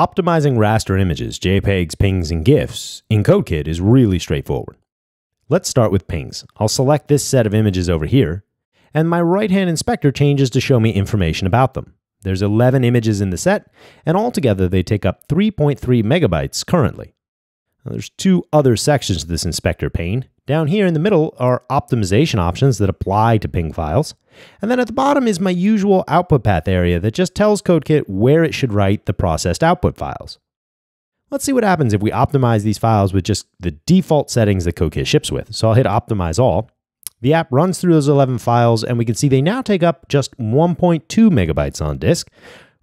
Optimizing raster images, JPEGs, PNGs, and GIFs in CodeKit is really straightforward. Let's start with PNGs. I'll select this set of images over here, and my right-hand inspector changes to show me information about them. There's 11 images in the set, and altogether they take up 3.3 megabytes currently. Now, there's two other sections to this inspector pane. Down here in the middle are optimization options that apply to PNG files. And then at the bottom is my usual output path area that just tells CodeKit where it should write the processed output files. Let's see what happens if we optimize these files with just the default settings that CodeKit ships with. So I'll hit optimize all. The app runs through those 11 files and we can see they now take up just 1.2 megabytes on disk,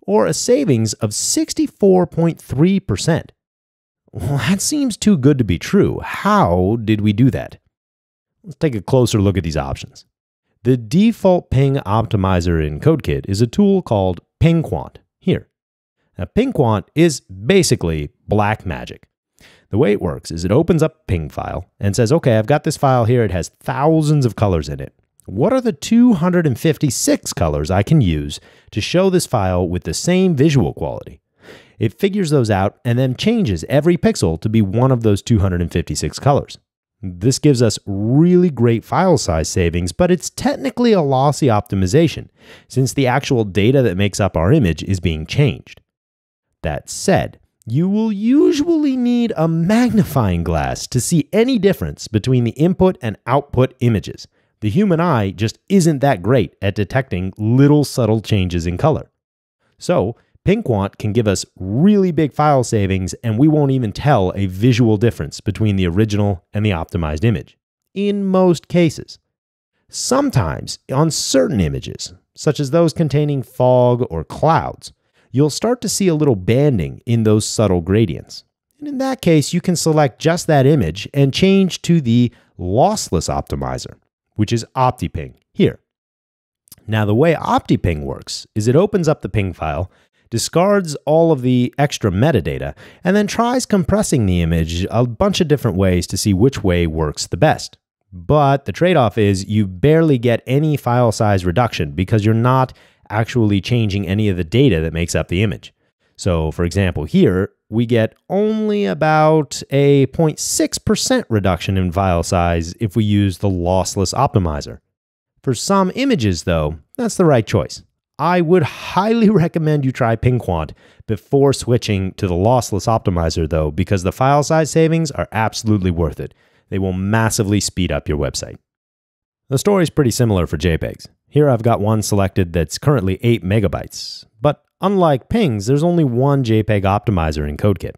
or a savings of 64.3%. Well, that seems too good to be true. How did we do that? Let's take a closer look at these options. The default PNG optimizer in CodeKit is a tool called PNGquant here. Now, PNGquant is basically black magic. The way it works is it opens up a PNG file and says, okay, I've got this file here. It has thousands of colors in it. What are the 256 colors I can use to show this file with the same visual quality? It figures those out and then changes every pixel to be one of those 256 colors. This gives us really great file size savings, but it's technically a lossy optimization, since the actual data that makes up our image is being changed. That said, you will usually need a magnifying glass to see any difference between the input and output images. The human eye just isn't that great at detecting little subtle changes in color. So, PNGquant can give us really big file savings, and we won't even tell a visual difference between the original and the optimized image, in most cases. Sometimes, on certain images, such as those containing fog or clouds, you'll start to see a little banding in those subtle gradients. And in that case, you can select just that image and change to the lossless optimizer, which is OptiPNG here. Now, the way OptiPNG works is it opens up the PNG file discards all of the extra metadata, and then tries compressing the image a bunch of different ways to see which way works the best. But the trade off is you barely get any file size reduction because you're not actually changing any of the data that makes up the image. So, for example, here we get only about a 0.6% reduction in file size if we use the lossless optimizer. For some images, though, that's the right choice. I would highly recommend you try PNGquant before switching to the lossless optimizer though, because the file size savings are absolutely worth it. They will massively speed up your website. The story is pretty similar for JPEGs. Here I've got one selected that's currently 8 megabytes, but unlike PNGs, there's only one JPEG optimizer in CodeKit.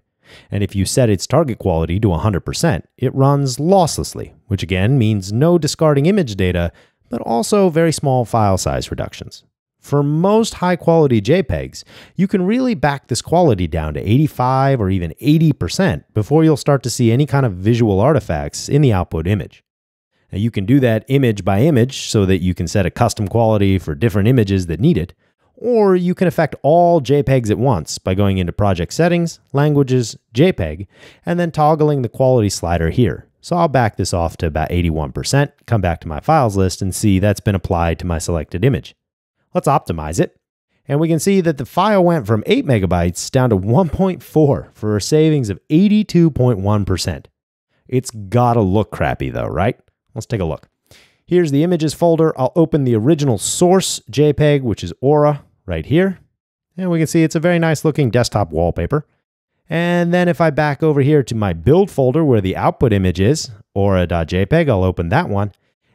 And if you set its target quality to 100%, it runs losslessly, which again means no discarding image data, but also very small file size reductions. For most high quality JPEGs, you can really back this quality down to 85 or even 80% before you'll start to see any kind of visual artifacts in the output image. Now, you can do that image by image so that you can set a custom quality for different images that need it, or you can affect all JPEGs at once by going into Project Settings, Languages, JPEG, and then toggling the quality slider here. So I'll back this off to about 81%, come back to my files list, and see that's been applied to my selected image. Let's optimize it. And we can see that the file went from 8 megabytes down to 1.4 for a savings of 82.1%. It's gotta look crappy though, right? Let's take a look. Here's the images folder. I'll open the original source JPEG, which is Aura, right here. And we can see it's a very nice looking desktop wallpaper. And then if I back over here to my build folder where the output image is, aura.jpg, I'll open that one.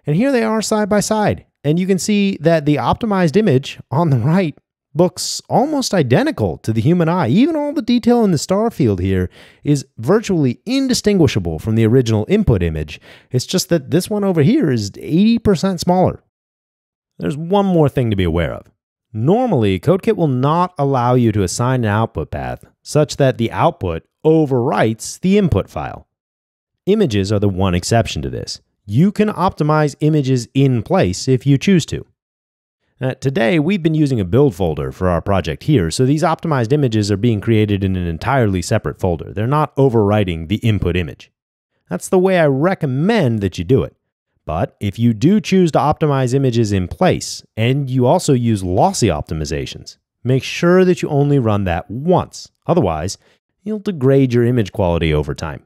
And here they are side by side. And you can see that the optimized image on the right looks almost identical to the human eye. Even all the detail in the star field here is virtually indistinguishable from the original input image. It's just that this one over here is 80% smaller. There's one more thing to be aware of. Normally, CodeKit will not allow you to assign an output path such that the output overwrites the input file. Images are the one exception to this you can optimize images in place if you choose to. Uh, today, we've been using a build folder for our project here, so these optimized images are being created in an entirely separate folder. They're not overwriting the input image. That's the way I recommend that you do it. But if you do choose to optimize images in place, and you also use lossy optimizations, make sure that you only run that once Otherwise, you'll degrade your image quality over time.